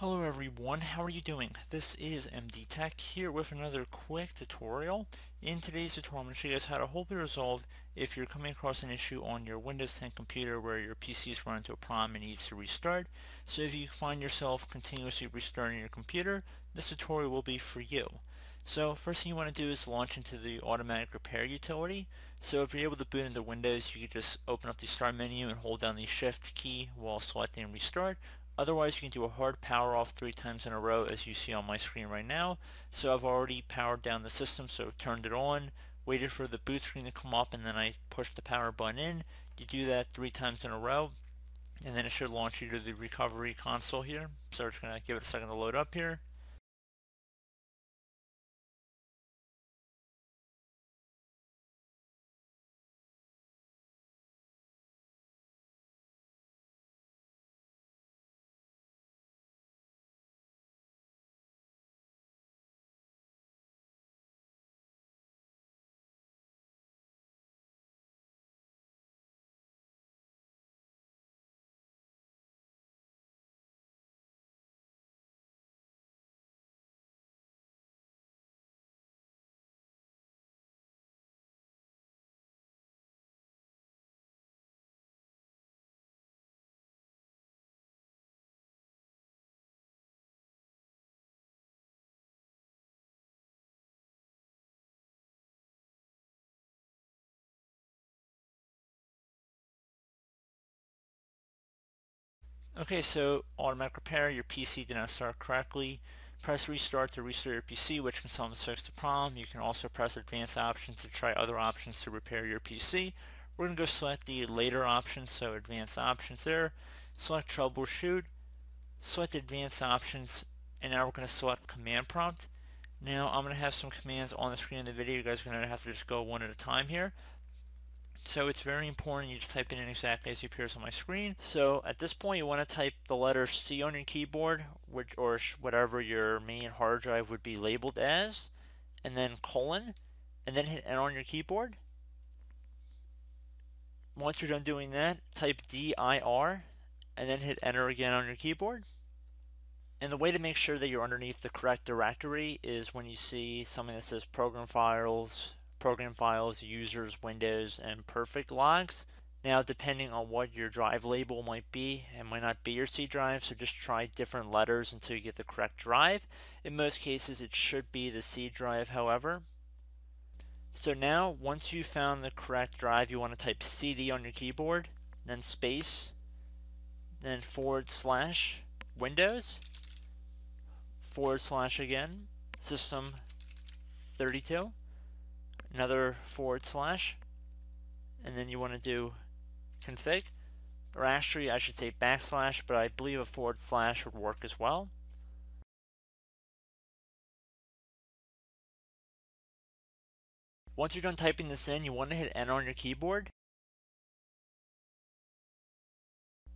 Hello everyone, how are you doing? This is MD Tech here with another quick tutorial. In today's tutorial I'm going to show you guys how to hopefully resolve if you're coming across an issue on your Windows 10 computer where your PC is running into a problem and needs to restart. So if you find yourself continuously restarting your computer, this tutorial will be for you. So first thing you want to do is launch into the automatic repair utility. So if you're able to boot into Windows, you can just open up the start menu and hold down the shift key while selecting restart Otherwise, you can do a hard power off three times in a row as you see on my screen right now. So I've already powered down the system, so turned it on, waited for the boot screen to come up, and then I pushed the power button in. You do that three times in a row, and then it should launch you to the recovery console here. So just going to give it a second to load up here. Okay, so automatic repair, your PC did not start correctly. Press restart to restart your PC, which can sometimes fix the problem. You can also press advanced options to try other options to repair your PC. We're going to go select the later options, so advanced options there. Select troubleshoot, select advanced options, and now we're going to select command prompt. Now I'm going to have some commands on the screen in the video. You guys are going to have to just go one at a time here. So it's very important you just type it in exactly as it appears on my screen. So at this point you want to type the letter C on your keyboard, which or whatever your main hard drive would be labeled as, and then colon, and then hit enter on your keyboard. Once you're done doing that, type DIR, and then hit enter again on your keyboard. And the way to make sure that you're underneath the correct directory is when you see something that says program files, program files, users, windows, and PerfLogs. Now, depending on what your drive label might be, it might not be your C drive, so just try different letters until you get the correct drive. In most cases, it should be the C drive, however. So now, once you found the correct drive, you want to type CD on your keyboard, then space, then forward slash Windows, forward slash again, system 32, another forward slash, and then you want to do config, or actually I should say backslash, but I believe a forward slash would work as well. Once you're done typing this in, you want to hit enter on your keyboard.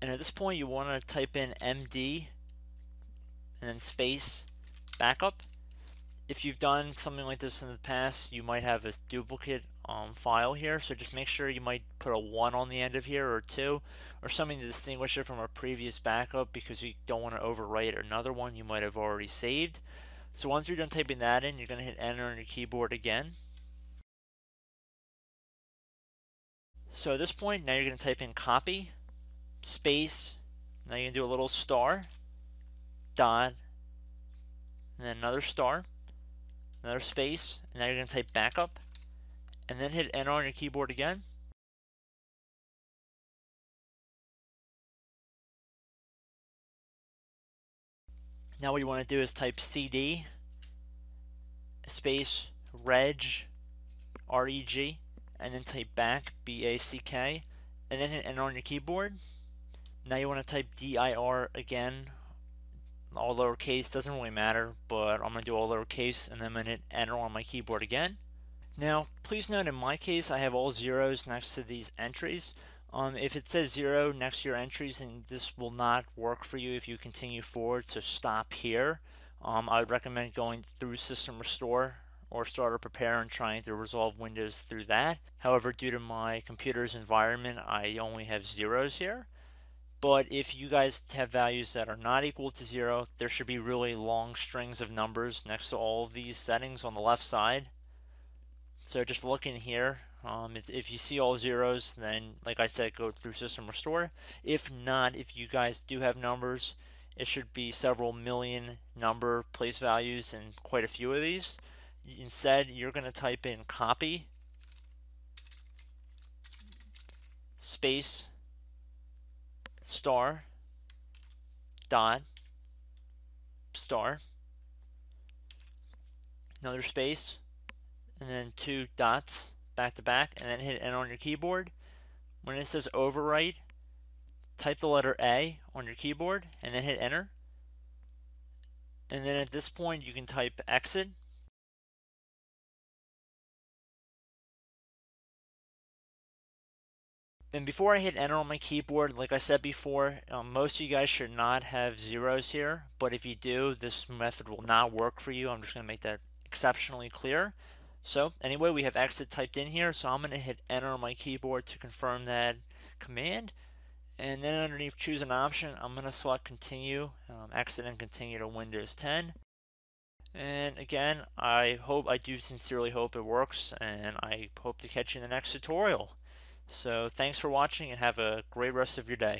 And at this point, you want to type in MD and then space backup if you've done something like this in the past, you might have a duplicate um, file here, so just make sure you might put a 1 on the end of here or 2 or something to distinguish it from a previous backup because you don't want to overwrite another one you might have already saved. So once you're done typing that in, you're going to hit enter on your keyboard again. So at this point, now you're going to type in copy, space, now you're going to do a little star, dot, and then another star another space, and now you're going to type backup, and then hit enter on your keyboard again. Now what you want to do is type cd space reg reg and then type back b-a-c-k and then hit enter on your keyboard. Now you want to type dir again all lowercase, doesn't really matter, but I'm going to do all lowercase and then I'm going to hit enter on my keyboard again. Now, please note in my case, I have all zeros next to these entries. Um, if it says zero next to your entries, and this will not work for you if you continue forward, so stop here. Um, I would recommend going through System Restore or Startup Repair and trying to resolve Windows through that. However, due to my computer's environment, I only have zeros here. But if you guys have values that are not equal to zero, there should be really long strings of numbers next to all of these settings on the left side. So just looking here, um, if you see all zeros, then like I said, go through system restore. If not, if you guys do have numbers, it should be several million number place values and quite a few of these. Instead, you're going to type in copy space star dot star another space and then two dots back to back and then hit enter on your keyboard. When it says overwrite type the letter A on your keyboard and then hit enter. And then at this point you can type exit Then before I hit enter on my keyboard, like I said before, um, most of you guys should not have zeros here, but if you do, this method will not work for you. I'm just going to make that exceptionally clear. So anyway, we have exit typed in here, so I'm going to hit enter on my keyboard to confirm that command. And then underneath choose an option, I'm going to select continue, um, exit and continue to Windows 10. And again, I hope, I do sincerely hope it works, and I hope to catch you in the next tutorial. So thanks for watching and have a great rest of your day.